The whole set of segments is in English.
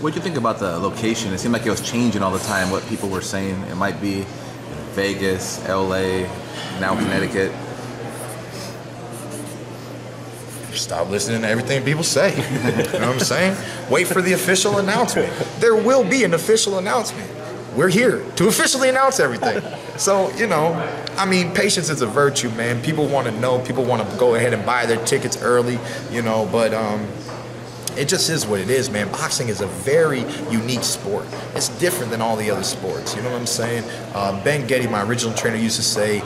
What do you think about the location? It seemed like it was changing all the time. What people were saying it might be Vegas, L.A., now Connecticut. Stop listening to everything people say. you know what I'm saying? Wait for the official announcement. There will be an official announcement. We're here to officially announce everything. So, you know, I mean, patience is a virtue, man. People want to know, people want to go ahead and buy their tickets early, you know, but um, it just is what it is, man. Boxing is a very unique sport. It's different than all the other sports. You know what I'm saying? Uh, ben Getty, my original trainer, used to say,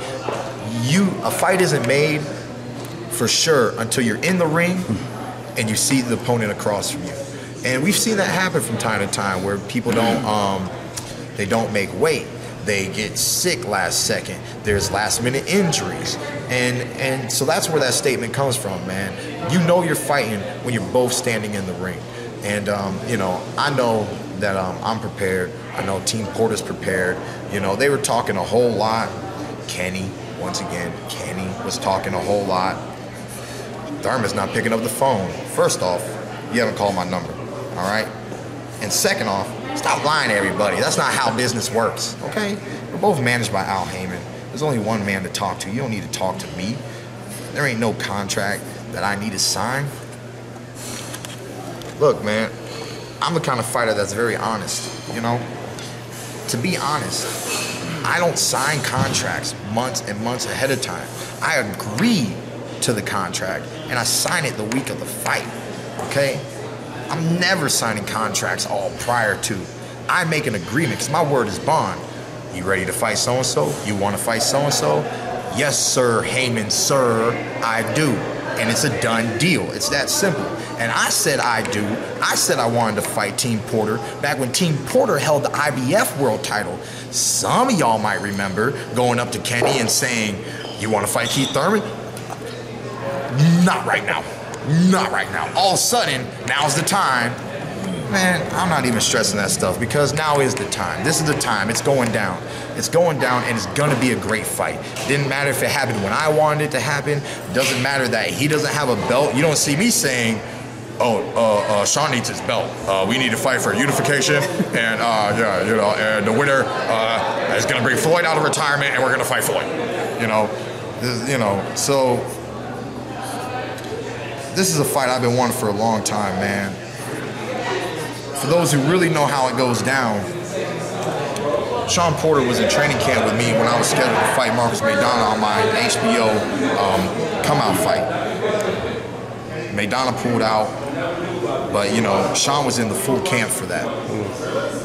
"You a fight isn't made for sure until you're in the ring and you see the opponent across from you." And we've seen that happen from time to time, where people don't um, they don't make weight they get sick last second. There's last minute injuries. And and so that's where that statement comes from, man. You know you're fighting when you're both standing in the ring. And um, you know, I know that um, I'm prepared. I know Team Porter's prepared. You know, they were talking a whole lot. Kenny, once again, Kenny was talking a whole lot. Thurman's not picking up the phone. First off, you haven't called my number. All right? And second off, Stop lying to everybody. That's not how business works, okay? We're both managed by Al Haymon. There's only one man to talk to. You don't need to talk to me. There ain't no contract that I need to sign. Look, man, I'm the kind of fighter that's very honest, you know? To be honest, I don't sign contracts months and months ahead of time. I agree to the contract and I sign it the week of the fight, okay? I'm never signing contracts all prior to. I make an agreement because my word is bond. You ready to fight so and so? You want to fight so and so? Yes, sir, Haymon, sir, I do. And it's a done deal. It's that simple. And I said I do. I said I wanted to fight Team Porter back when Team Porter held the IBF world title. Some of y'all might remember going up to Kenny and saying, You want to fight Keith Thurman? Not right now. Not right now. All of a sudden, now's the time. Man, I'm not even stressing that stuff because now is the time. This is the time. It's going down. It's going down and it's gonna be a great fight. Didn't matter if it happened when I wanted it to happen. Doesn't matter that he doesn't have a belt. You don't see me saying, oh, uh, uh, Shawn needs his belt. Uh, we need to fight for unification, and uh, yeah, you know, and the winner uh, is gonna bring Floyd out of retirement, and we're gonna fight Floyd. You know, you know, so this is a fight I've been wanting for a long time, man. For those who really know how it goes down, Shawn Porter was in training camp with me when I was scheduled to fight Marcos Maidana on my HBO um, come out fight. Maidana pulled out, but you know, Shawn was in the full camp for that.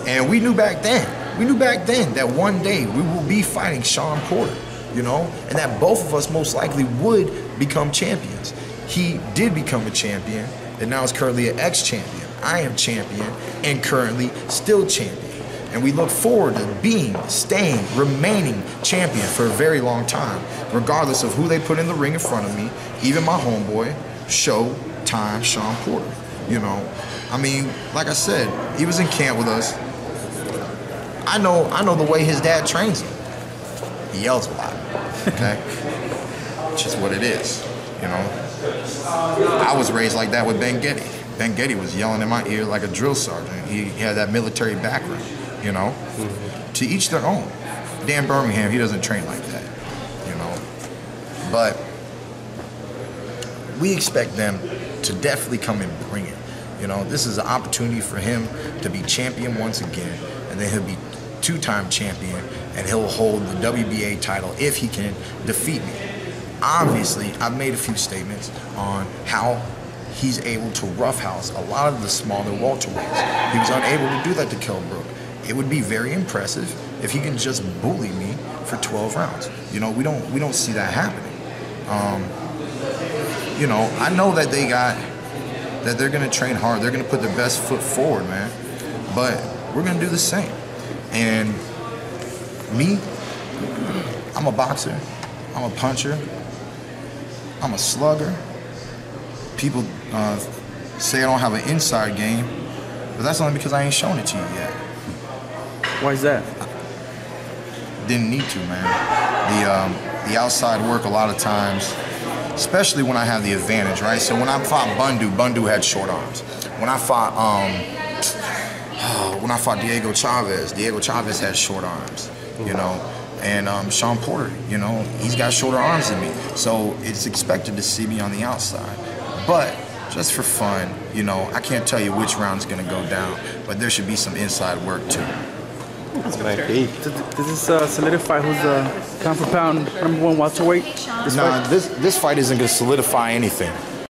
And we knew back then, we knew back then that one day we will be fighting Shawn Porter, you know, and that both of us most likely would become champions. He did become a champion, and now is currently an ex-champion. I am champion and currently still champion. And we look forward to being, staying, remaining champion for a very long time, regardless of who they put in the ring in front of me, even my homeboy, Showtime Shawn Porter. You know, I mean, like I said, he was in camp with us. I know, I know the way his dad trains him. He yells a lot. Okay, it's just what it is. You know. I was raised like that with Ben Getty. Ben Getty was yelling in my ear like a drill sergeant. He, had that military background, you know. Mm-hmm. To each their own. Dan Birmingham, he doesn't train like that, you know. But we expect them to definitely come and bring it. You know, this is an opportunity for him to be champion once again, and then he'll be two-time champion, and he'll hold the WBA title if he can defeat me obviously, I've made a few statements on how he's able to roughhouse a lot of the smaller welterweights. He was unable to do that to Kell Brook. It would be very impressive if he can just bully me for 12 rounds. You know, we don't we don't see that happening. Um, you know, I know that they got that they're gonna train hard. They're gonna put their best foot forward, man. But we're gonna do the same. And me, I'm a boxer. I'm a puncher. I'm a slugger. People uh, say I don't have an inside game, but that's only because I ain't shown it to you yet. Why is that? Didn't need to, man. The um, the outside work a lot of times, especially when I have the advantage, right? So when I fought Bundu, Bundu had short arms. When I fought um, when I fought Diego Chavez, Diego Chavez had short arms, you know, and um, Shawn Porter, you know, he's got shorter arms than me, so it's expected to see me on the outside. But just for fun, you know, I can't tell you which round's gonna go down, but there should be some inside work too. Does, does this uh, solidify who's the pound for pound number one welterweight? This Nah, fight? this this fight isn't gonna solidify anything.